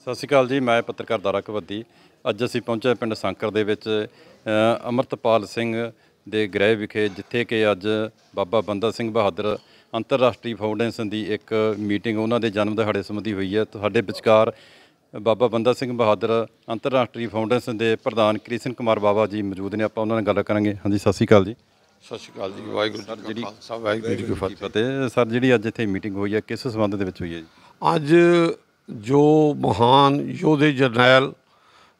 ਸਤਿ ਸ਼੍ਰੀ ਅਕਾਲ ਜੀ ਮੈਂ ਪੱਤਰਕਾਰ ਦਾਰਾ ਕਵੱਦੀ ਅੱਜ ਅਸੀਂ ਪਹੁੰਚੇ ਪਿੰਡ ਸੰਕਰ ਦੇ ਵਿੱਚ ਅਮਰਤਪਾਲ ਸਿੰਘ ਦੇ ਗ੍ਰਹਿ ਵਿਖੇ ਜਿੱਥੇ ਕਿ ਅੱਜ ਬਾਬਾ ਬੰਦਾ ਸਿੰਘ ਬਹਾਦਰ ਅੰਤਰਰਾਸ਼ਟਰੀ ਫਾਊਂਡੇਸ਼ਨ ਦੀ ਇੱਕ ਮੀਟਿੰਗ ਉਹਨਾਂ ਦੇ ਜਨਮ ਦਿਹਾੜੇ ਸੰਬੰਧੀ ਹੋਈ ਹੈ। ਤੁਹਾਡੇ ਵਿਚਕਾਰ ਬਾਬਾ ਬੰਦਾ ਸਿੰਘ ਬਹਾਦਰ ਅੰਤਰਰਾਸ਼ਟਰੀ ਫਾਊਂਡੇਸ਼ਨ ਦੇ ਪ੍ਰਧਾਨ ਕ੍ਰਿਸ਼ਨ ਕੁਮਾਰ ਬਾਬਾ ਜੀ ਮੌਜੂਦ ਨੇ। ਆਪਾਂ ਉਹਨਾਂ ਨਾਲ ਗੱਲ ਕਰਾਂਗੇ। ਹਾਂਜੀ ਸਤਿ ਸ਼੍ਰੀ ਅਕਾਲ ਜੀ। ਸਤਿ ਸ਼੍ਰੀ ਅਕਾਲ ਜੀ ਵਾਹਿਗੁਰੂ ਜੀ ਜਿਹੜੀ ਵਾਹਿਗੁਰੂ ਜੀ ਕੀ ਫਤਿਹ। ਸਰ ਜਿਹੜੀ ਅੱਜ ਇੱਥੇ ਮੀਟਿੰਗ ਹੋਈ ਹੈ ਕਿਸ ਸੰਬੰਧ ਦੇ ਵਿੱਚ ਹੋਈ ਹੈ ਜੀ? ਅੱਜ ਜੋ ਮਹਾਨ ਯੋਧੇ ਜਰਨੈਲ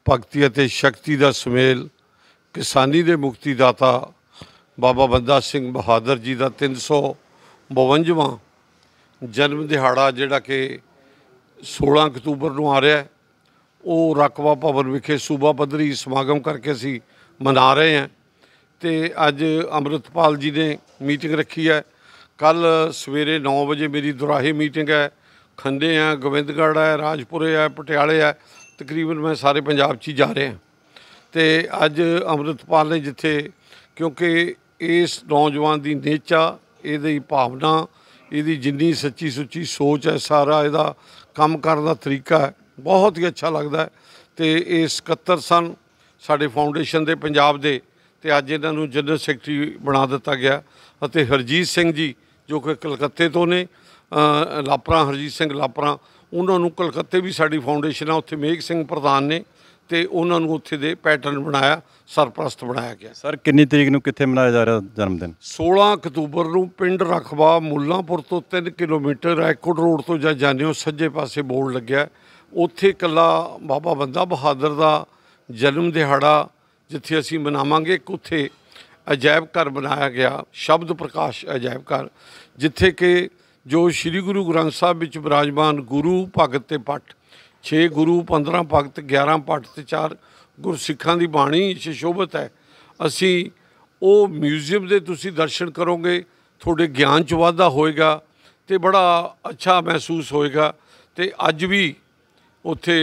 ਭਗਤੀ ਅਤੇ ਸ਼ਕਤੀ ਦਾ ਸੁਮੇਲ, ਕਿਸਾਨੀ ਦੇ ਮੁਕਤੀ ਦਾਤਾ ਬਾਬਾ ਬੰਦਾ ਸਿੰਘ ਬਹਾਦਰ ਜੀ ਦਾ 352ਵਾਂ ਜਨਮ ਦਿਹਾੜਾ ਜਿਹੜਾ ਕਿ 16 ਅਕਤੂਬਰ ਨੂੰ ਆ ਰਿਹਾ ਹੈ, ਉਹ ਰਕਬਾ ਭਵਨ ਵਿਖੇ ਸੂਬਾ ਪੱਧਰੀ ਸਮਾਗਮ ਕਰਕੇ ਅਸੀਂ ਮਨਾ ਰਹੇ ਹਾਂ ਤੇ ਅੱਜ ਅੰਮ੍ਰਿਤਪਾਲ ਜੀ ਨੇ ਮੀਟਿੰਗ ਰੱਖੀ ਹੈ। ਕੱਲ ਸਵੇਰੇ 9 ਵਜੇ ਮੇਰੀ ਦੁਰਾਹੇ ਮੀਟਿੰਗ ਹੈ। ਖੰਡੇ ਹੈ ਗੋਬਿੰਦਗੜ੍ਹ ਹੈ ਰਾਜਪੁਰੇ ਹੈ ਪਟਿਆਲੇ ਹੈ ਤਕਰੀਬਨ ਮੈਂ ਸਾਰੇ ਪੰਜਾਬ 'ਚ ਹੀ ਜਾ ਰਿਹਾ। ਤੇ ਅੱਜ ਅੰਮ੍ਰਿਤਪਾਲ ਨੇ ਜਿੱਥੇ, ਕਿਉਂਕਿ ਇਸ ਨੌਜਵਾਨ ਦੀ ਨੇਚਾ, ਇਹਦੀ ਭਾਵਨਾ, ਇਹਦੀ ਜਿੰਨੀ ਸੱਚੀ ਸੁੱਚੀ ਸੋਚ ਹੈ, ਸਾਰਾ ਇਹਦਾ ਕੰਮ ਕਰਨ ਦਾ ਤਰੀਕਾ ਹੈ, ਬਹੁਤ ਹੀ ਅੱਛਾ ਲੱਗਦਾ ਹੈ। ਤੇ ਇਹ 77 ਸਨ ਸਾਡੇ ਫਾਊਂਡੇਸ਼ਨ ਦੇ ਪੰਜਾਬ ਦੇ, ਤੇ ਅੱਜ ਇਹਨਾਂ ਨੂੰ ਜਨਰਲ ਸੈਕਟਰੀ ਬਣਾ ਦਿੱਤਾ ਗਿਆ। ਅਤੇ ਹਰਜੀਤ ਸਿੰਘ ਜੀ, ਜੋ ਕਿ ਕਲਕੱਤੇ ਤੋਂ ਨੇ ਲਾਪਰਾ ਹਰਜੀਤ ਸਿੰਘ ਲਾਪਰਾ ਉਹਨਾਂ ਨੂੰ ਕਲਕੱਤੇ ਵੀ ਸਾਡੀ ਫਾਊਂਡੇਸ਼ਨ ਆ ਉੱਥੇ ਮੇਘ ਸਿੰਘ ਪ੍ਰਧਾਨ ਨੇ ਤੇ ਉਹਨਾਂ ਨੂੰ ਉੱਥੇ ਦੇ ਪੈਟਰਨ ਬਣਾਇਆ ਸਰਪ੍ਰਸਤ ਬਣਾਇਆ ਗਿਆ ਸਰ ਕਿੰਨੀ ਤਰੀਕ ਨੂੰ ਕਿੱਥੇ ਮਨਾਇਆ ਜਾ ਰਿਹਾ ਜਨਮ ਦਿਨ 16 ਅਕਤੂਬਰ ਨੂੰ ਪਿੰਡ ਰਖਬਾ ਮੁੱਲਾਂਪੁਰ ਤੋਂ 3 ਕਿਲੋਮੀਟਰ ਐਕੋਡ ਰੋਡ ਤੋਂ ਜਾਂ ਜਾਂਦੇ ਹੋ ਸੱਜੇ ਪਾਸੇ ਬੋਰਡ ਲੱਗਿਆ। ਉੱਥੇ ਕੱਲਾ ਬਾਬਾ ਬੰਦਾ ਬਹਾਦਰ ਦਾ ਜਨਮ ਦਿਹਾੜਾ ਜਿੱਥੇ ਅਸੀਂ ਮਨਾਵਾਂਗੇ ਉੱਥੇ ਅਜਾਇਬ ਘਰ ਬਣਾਇਆ ਗਿਆ ਸ਼ਬਦ ਪ੍ਰਕਾਸ਼ ਅਜਾਇਬ ਘਰ ਜਿੱਥੇ ਕਿ ਜੋ ਸ੍ਰੀ ਗੁਰੂ ਗ੍ਰੰਥ ਸਾਹਿਬ ਵਿੱਚ ਵਿਰਾਜਮਾਨ ਗੁਰੂ ਭਗਤ ਤੇ ਪੱਠ 6 ਗੁਰੂ 15 ਭਗਤ 11 ਪੱਠ ਤੇ 4 ਗੁਰਸਿੱਖਾਂ ਦੀ ਬਾਣੀ ਸ਼ਿਸ਼ੋਭਤ ਹੈ। ਅਸੀਂ ਉਹ ਮਿਊਜ਼ੀਅਮ ਦੇ ਤੁਸੀਂ ਦਰਸ਼ਨ ਕਰੋਗੇ, ਤੁਹਾਡੇ ਗਿਆਨ 'ਚ ਵਾਧਾ ਹੋਏਗਾ ਤੇ ਬੜਾ ਅੱਛਾ ਮਹਿਸੂਸ ਹੋਏਗਾ ਤੇ ਅੱਜ ਵੀ ਉੱਥੇ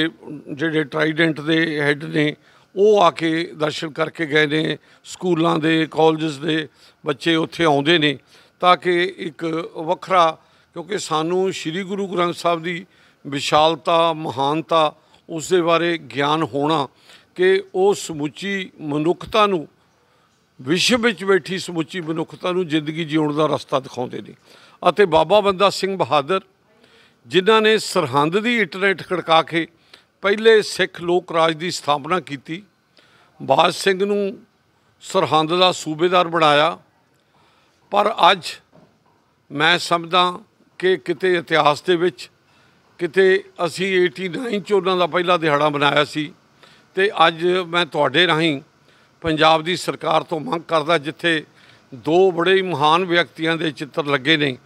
ਜਿਹੜੇ ਟਰਾਈਡੈਂਟ ਦੇ ਹੈੱਡ ਨੇ, ਉਹ ਆ ਕੇ ਦਰਸ਼ਨ ਕਰਕੇ ਗਏ ਨੇ, ਸਕੂਲਾਂ ਦੇ ਕਾਲਜਸ ਦੇ ਬੱਚੇ ਉੱਥੇ ਆਉਂਦੇ ਨੇ ਤਾਂ ਕਿ ਇੱਕ ਵੱਖਰਾ ਕਿਉਂਕਿ ਸਾਨੂੰ ਸ੍ਰੀ ਗੁਰੂ ਗ੍ਰੰਥ ਸਾਹਿਬ ਦੀ ਵਿਸ਼ਾਲਤਾ, ਮਹਾਨਤਾ ਉਸ ਦੇ ਬਾਰੇ ਗਿਆਨ ਹੋਣਾ ਕਿ ਉਹ ਸਮੁੱਚੀ ਮਨੁੱਖਤਾ ਨੂੰ, ਵਿਸ਼ਵ ਵਿੱਚ ਬੈਠੀ ਸਮੁੱਚੀ ਮਨੁੱਖਤਾ ਨੂੰ ਜ਼ਿੰਦਗੀ ਜਿਉਣ ਦਾ ਰਸਤਾ ਦਿਖਾਉਂਦੇ ਨੇ। ਅਤੇ ਬਾਬਾ ਬੰਦਾ ਸਿੰਘ ਬਹਾਦਰ, ਜਿਨ੍ਹਾਂ ਨੇ ਸਰਹੰਦ ਦੀ ਇੰਟਰਨੈਟ ਖੜਕਾ ਕੇ ਪਹਿਲੇ ਸਿੱਖ ਲੋਕ ਰਾਜ ਦੀ ਸਥਾਪਨਾ ਕੀਤੀ, ਬਾਜ ਸਿੰਘ ਨੂੰ ਸਰਹੰਦ ਦਾ ਸੂਬੇਦਾਰ ਬਣਾਇਆ। ਪਰ ਅੱਜ ਮੈਂ ਸਮਝਦਾ ਕਿ ਕਿਤੇ ਇਤਿਹਾਸ ਦੇ ਵਿੱਚ ਕਿਤੇ ਅਸੀਂ 89 ਚ ਉਹਨਾਂ ਦਾ ਪਹਿਲਾ ਦਿਹਾੜਾ ਮਨਾਇਆ ਸੀ ਤੇ ਅੱਜ ਮੈਂ ਤੁਹਾਡੇ ਰਾਹੀਂ ਪੰਜਾਬ ਦੀ ਸਰਕਾਰ ਤੋਂ ਮੰਗ ਕਰਦਾ ਜਿੱਥੇ ਦੋ ਬੜੇ ਹੀ ਮਹਾਨ ਵਿਅਕਤੀਆਂ ਦੇ ਚਿੱਤਰ ਲੱਗੇ ਨੇ।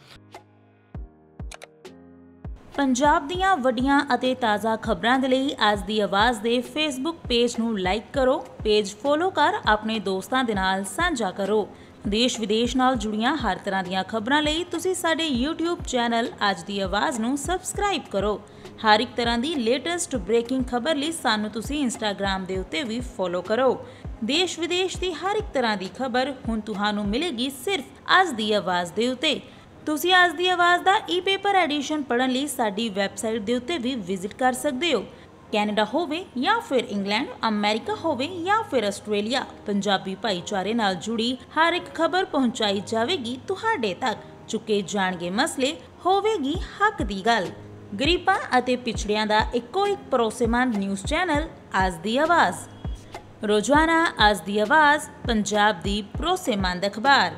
ਪੰਜਾਬ ਦੀਆਂ ਵੱਡੀਆਂ ਅਤੇ ਤਾਜ਼ਾ ਖਬਰਾਂ ਦੇ ਲਈ ਅੱਜ ਦੀ ਆਵਾਜ਼ ਦੇ ਫੇਸਬੁੱਕ ਪੇਜ ਨੂੰ ਲਾਈਕ ਕਰੋ ਪੇਜ ਫੋਲੋ ਕਰ, ਆਪਣੇ ਦੋਸਤਾਂ ਦੇ ਨਾਲ ਸਾਂਝਾ ਕਰੋ। ਦੇਸ਼ ਵਿਦੇਸ਼ ਨਾਲ ਜੁੜੀਆਂ ਹਰ ਤਰ੍ਹਾਂ ਦੀਆਂ ਖਬਰਾਂ ਲਈ ਤੁਸੀਂ ਸਾਡੇ YouTube ਚੈਨਲ ਅੱਜ ਦੀ ਆਵਾਜ਼ ਨੂੰ ਸਬਸਕ੍ਰਾਈਬ ਕਰੋ। ਹਰ ਇੱਕ ਤਰ੍ਹਾਂ ਦੀ ਲੇਟੈਸਟ ਬ੍ਰੇਕਿੰਗ ਖਬਰ ਲਈ ਸਾਨੂੰ ਤੁਸੀਂ Instagram ਦੇ ਉੱਤੇ ਵੀ ਫੋਲੋ ਕਰੋ। ਦੇਸ਼ ਵਿਦੇਸ਼ ਦੀ ਹਰ ਇੱਕ ਤਰ੍ਹਾਂ ਦੀ ਖਬਰ ਹੁਣ ਤੁਹਾਨੂੰ ਮਿਲੇਗੀ ਸਿਰਫ ਅੱਜ ਦੀ ਆਵਾਜ਼ ਦੇ ਉੱਤੇ। ਤੁਸੀਂ ਅੱਜ ਦੀ ਆਵਾਜ਼ ਦਾ ਈ-ਪੇਪਰ ਐਡੀਸ਼ਨ ਪੜ੍ਹਨ ਲਈ ਸਾਡੀ ਵੈਬਸਾਈਟ ਦੇ ਉੱਤੇ ਵੀ ਵਿਜ਼ਿਟ ਕਰ ਸਕਦੇ ਹੋ। ਕੈਨੇਡਾ ਹੋਵੇ ਜਾਂ ਫਿਰ ਇੰਗਲੈਂਡ, ਅਮਰੀਕਾ ਹੋਵੇ ਜਾਂ ਫਿਰ ਆਸਟ੍ਰੇਲੀਆ, ਪੰਜਾਬੀ ਭਾਈਚਾਰੇ ਨਾਲ ਜੁੜੀ ਹਰ ਇੱਕ ਖਬਰ ਪਹੁੰਚਾਈ ਜਾਵੇਗੀ ਤੁਹਾਡੇ ਤੱਕ। ਚੁੱਕੇ ਜਾਣਗੇ ਮਸਲੇ, ਹੋਵੇਗੀ ਹੱਕ ਦੀ ਗੱਲ। ਗਰੀਬਾਂ ਅਤੇ ਪਿਛੜਿਆਂ ਦਾ ਇੱਕੋ ਇੱਕ ਭਰੋਸੇਮੰਦ ਨਿਊਜ਼ ਚੈਨਲ, ਅੱਜ ਦੀ ਆਵਾਜ਼। ਰੋਜ਼ਾਨਾ ਅੱਜ ਦੀ ਆਵਾਜ਼, ਪੰਜਾਬ ਦੀ ਭਰੋਸੇਮੰਦ ਅਖਬਾਰ।